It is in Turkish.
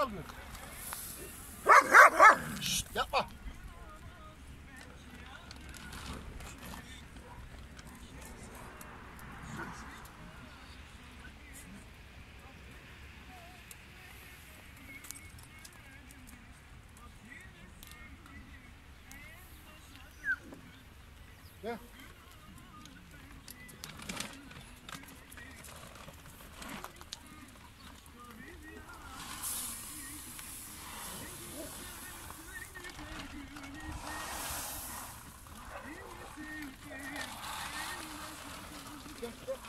Gel gör. Şşt, yapma. Gel. Just